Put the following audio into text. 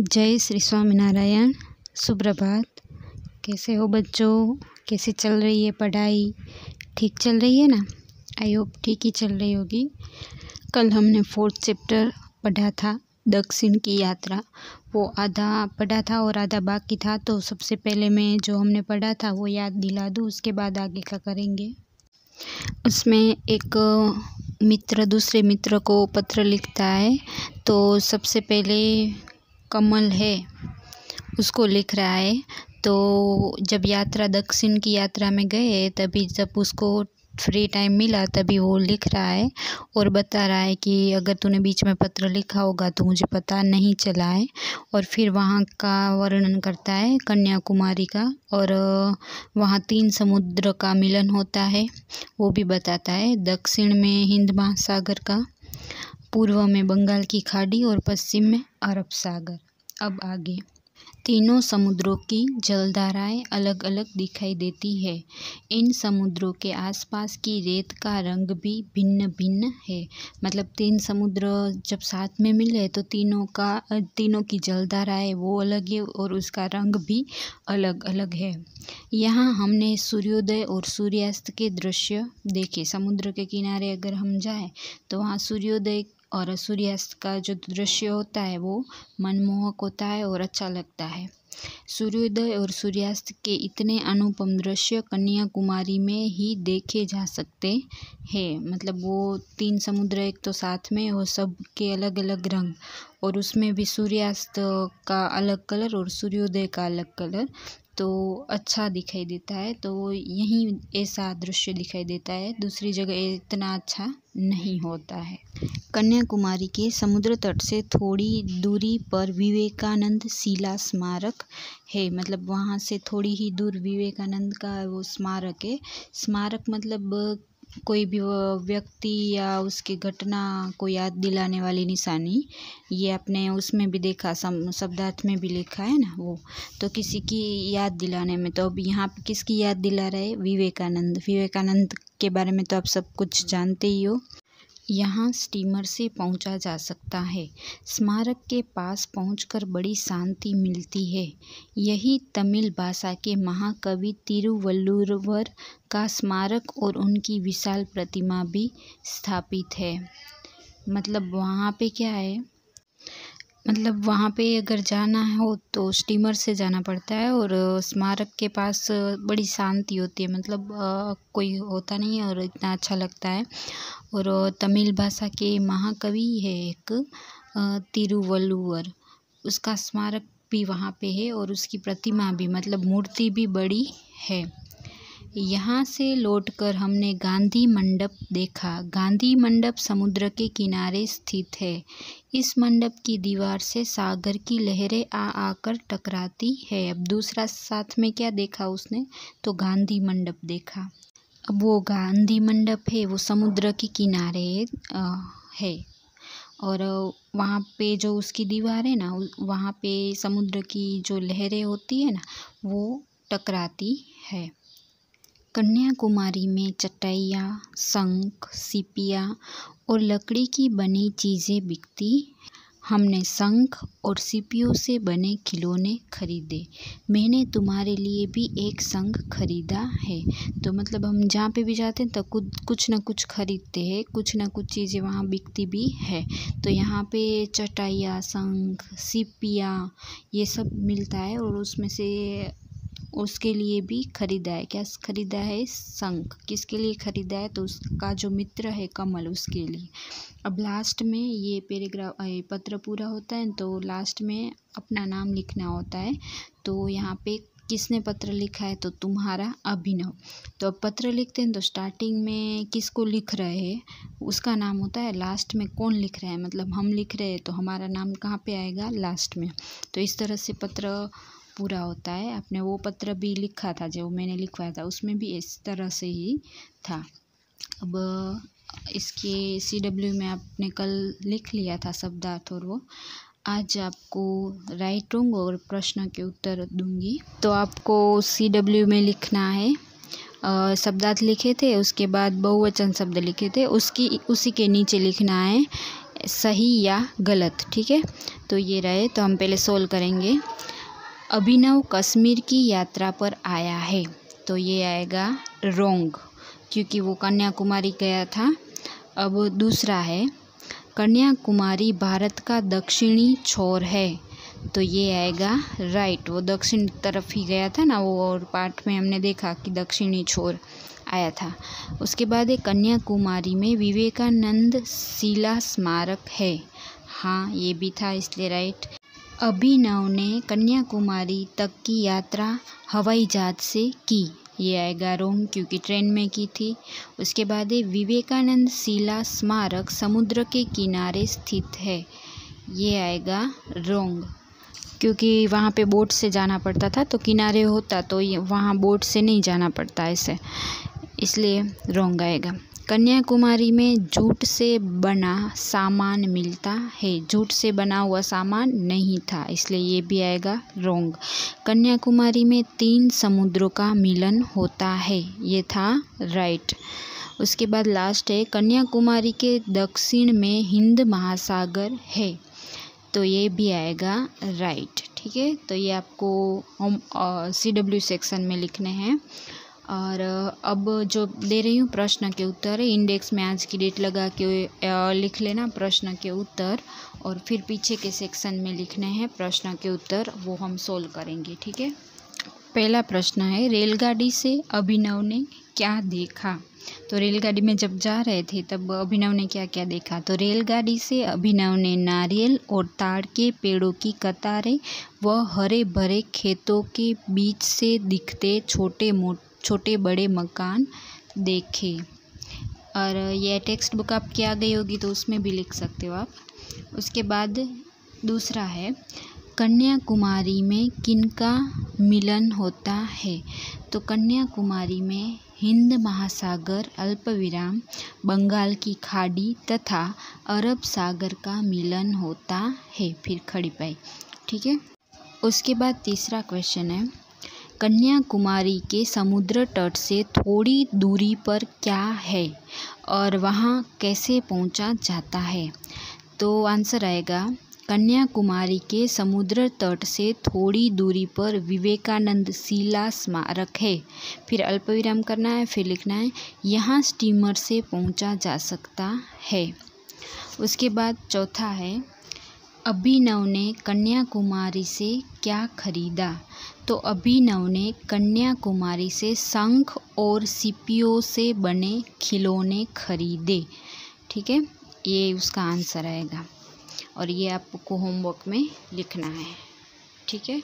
जय श्री स्वामीनारायण सुप्रभात। कैसे हो बच्चों? कैसे चल रही है पढ़ाई? ठीक चल रही है ना? आई होप ठीक ही चल रही होगी। कल हमने फोर्थ चैप्टर पढ़ा था, दक्षिण की यात्रा। वो आधा पढ़ा था और आधा बाकी था तो सबसे पहले मैं जो हमने पढ़ा था, वो याद दिला दूँ, उसके बाद आगे का करेंगे। उसमें एक मित्र, दूसरे मित्र को पत्र लिखता है तो सबसे पहले कमल है, उसको लिख रहा है। तो जब यात्रा, दक्षिण की यात्रा में गए, तभी जब उसको फ्री टाइम मिला, तभी वो लिख रहा है और बता रहा है कि अगर तूने बीच में पत्र लिखा होगा तो मुझे पता नहीं चला है। और फिर वहाँ का वर्णन करता है कन्याकुमारी का और वहाँ तीन समुद्र का मिलन होता है, वो भी बताता है। दक्षिण में हिंद महासागर का पूर्व में बंगाल की खाड़ी और पश्चिम में अरब सागर। अब आगे। तीनों समुद्रों की जलधाराएँ अलग अलग दिखाई देती है। इन समुद्रों के आसपास की रेत का रंग भी भिन्न भिन्न है। मतलब तीन समुद्र जब साथ में मिले तो तीनों का, तीनों की जलधाराएँ वो अलग है और उसका रंग भी अलग अलग है। यहाँ हमने सूर्योदय और सूर्यास्त के दृश्य देखे। समुद्र के किनारे अगर हम जाएँ तो वहाँ सूर्योदय और सूर्यास्त का जो दृश्य होता है वो मनमोहक होता है और अच्छा लगता है। सूर्योदय और सूर्यास्त के इतने अनुपम दृश्य कन्याकुमारी में ही देखे जा सकते हैं। मतलब वो तीन समुद्र एक तो साथ में और सब के अलग अलग रंग और उसमें भी सूर्यास्त का अलग कलर और सूर्योदय का अलग कलर तो अच्छा दिखाई देता है तो यहीं ऐसा दृश्य दिखाई देता है। दूसरी जगह इतना अच्छा नहीं होता है। कन्याकुमारी के समुद्र तट से थोड़ी दूरी पर विवेकानंद शिला स्मारक है। मतलब वहाँ से थोड़ी ही दूर विवेकानंद का वो स्मारक है। स्मारक मतलब कोई भी व्यक्ति या उसकी घटना को याद दिलाने वाली निशानी, ये आपने उसमें भी देखा, सम, शब्दार्थ में भी लिखा है ना वो। तो किसी की याद दिलाने में तो अब यहाँ पे किसकी याद दिला रहे? विवेकानंद। विवेकानंद के बारे में तो आप सब कुछ जानते ही हो। यहाँ स्टीमर से पहुँचा जा सकता है। स्मारक के पास पहुँचकर बड़ी शांति मिलती है। यही तमिल भाषा के महाकवि तिरुवल्लुवर का स्मारक और उनकी विशाल प्रतिमा भी स्थापित है। मतलब वहाँ पे क्या है? मतलब वहाँ पे अगर जाना हो तो स्टीमर से जाना पड़ता है और स्मारक के पास बड़ी शांति होती है। मतलब कोई होता नहीं है और इतना अच्छा लगता है। और तमिल भाषा के महाकवि है एक तिरुवल्लुवर। उसका स्मारक भी वहाँ पे है और उसकी प्रतिमा भी मतलब मूर्ति भी बड़ी है। यहाँ से लौटकर हमने गांधी मंडप देखा। गांधी मंडप समुद्र के किनारे स्थित है। इस मंडप की दीवार से सागर की लहरें आ आकर टकराती है। अब दूसरा साथ में क्या देखा उसने? तो गांधी मंडप देखा। अब वो गांधी मंडप है, वो समुद्र के किनारे है। और वहाँ पे जो उसकी दीवार है ना, वहाँ पे समुद्र की जो लहरें होती है ना, वो टकराती है। कन्याकुमारी में चटाइयाँ शंख, सीपियाँ और लकड़ी की बनी चीज़ें बिकती हमने शंख और सीपियों से बने खिलौने खरीदे। मैंने तुम्हारे लिए भी एक शंख खरीदा है। तो मतलब हम जहाँ पे भी जाते हैं तो कुछ कुछ ना कुछ खरीदते हैं, कुछ ना कुछ चीज़ें वहाँ बिकती भी है। तो यहाँ पे चटाइयाँ शंख, सीपियाँ ये सब मिलता है और उसमें से उसके लिए भी ख़रीदा है। क्या ख़रीदा है शंख? किसके लिए ख़रीदा है? तो उसका जो मित्र है कमल, उसके लिए। अब लास्ट में ये पैराग्राफ पत्र पूरा होता है तो लास्ट में अपना नाम लिखना होता है। तो यहाँ पे किसने पत्र लिखा है? तो तुम्हारा अभिनव। तो अब पत्र लिखते हैं तो स्टार्टिंग में किसको लिख रहे हैं? उसका नाम होता है लास्ट में कौन लिख रहा है? मतलब हम लिख रहे हैं तो हमारा नाम कहाँ पे आएगा? लास्ट में। तो इस तरह से पत्र पूरा होता है। आपने वो पत्र भी लिखा था जो मैंने लिखवाया था, उसमें भी इस तरह से ही था। अब इसके सी डब्ल्यू में आपने कल लिख लिया था शब्दार्थ और वो। आज आपको राइट होंगे और प्रश्न के उत्तर दूँगी। तो आपको सी डब्ल्यू में लिखना है। शब्दार्थ लिखे थे, उसके बाद बहुवचन शब्द लिखे थे, उसकी, उसी के नीचे लिखना है, सही या गलत, ठीक है? तो ये रहे तो हम पहले सोल्व करेंगे। अभिनव कश्मीर की यात्रा पर आया है। तो ये आएगा रोंग, क्योंकि वो कन्याकुमारी गया था। अब दूसरा है, कन्याकुमारी भारत का दक्षिणी छोर है। तो ये आएगा राइट, वो दक्षिण तरफ़ ही गया था ना, वो और पार्ट में हमने देखा कि दक्षिणी छोर आया था। उसके बाद एक कन्याकुमारी में विवेकानंद शिला स्मारक है। हाँ ये भी था, इसलिए राइट। अभिनव ने कन्याकुमारी तक की यात्रा हवाई जहाज़ से की। ये आएगा रोंग क्योंकि ट्रेन में की थी। उसके बाद विवेकानंद शिला स्मारक समुद्र के किनारे स्थित है। ये आएगा रोंग। क्योंकि वहाँ पे बोट से जाना पड़ता था तो किनारे होता तो वहाँ बोट से नहीं जाना पड़ता ऐसे। इसलिए रोंग आएगा। कन्याकुमारी में जूट से बना सामान मिलता है। जूट से बना हुआ सामान नहीं था, इसलिए ये भी आएगा रोंग। कन्याकुमारी में तीन समुद्रों का मिलन होता है। ये था राइट। उसके बाद लास्ट है, कन्याकुमारी के दक्षिण में हिंद महासागर है। तो ये भी आएगा राइट, ठीक है? तो ये आपको हम सी डब्ल्यू सेक्शन में लिखने हैं। और अब जो दे रही हूँ प्रश्न के उत्तर इंडेक्स में आज की डेट लगा के लिख लेना प्रश्न के उत्तर और फिर पीछे के सेक्शन में लिखने हैं प्रश्न के उत्तर, वो हम सोल्व करेंगे, ठीक है? पहला प्रश्न है, रेलगाड़ी से अभिनव ने क्या देखा? तो रेलगाड़ी में जब जा रहे थे, तब अभिनव ने क्या क्या देखा? तो रेलगाड़ी से अभिनव ने नारियल और ताड़ के पेड़ों की कतारें व हरे भरे खेतों के बीच से दिखते छोटे मोटे छोटे बड़े मकान देखे। और यह टेक्स्ट बुक आपकी आ गई होगी तो उसमें भी लिख सकते हो आप। उसके बाद दूसरा है, कन्याकुमारी में किनका मिलन होता है? तो कन्याकुमारी में हिंद महासागर, अल्पविराम, बंगाल की खाड़ी तथा अरब सागर का मिलन होता है। फिर खड़ी पाई, ठीक है? उसके बाद तीसरा क्वेश्चन है कन्याकुमारी के समुद्र तट से थोड़ी दूरी पर क्या है और वहाँ कैसे पहुँचा जाता है? तो आंसर आएगा, कन्याकुमारी के समुद्र तट से थोड़ी दूरी पर विवेकानंद शिला स्मारक है। फिर अल्पविराम करना है, फिर लिखना है, यहाँ स्टीमर से पहुँचा जा सकता है। उसके बाद चौथा है, अभिनव ने कन्याकुमारी से क्या खरीदा? तो अभिनव ने कन्याकुमारी से शंख और सीपियों से बने खिलौने खरीदे। ठीक है? ये उसका आंसर आएगा। और ये आपको होमवर्क में लिखना है। ठीक है?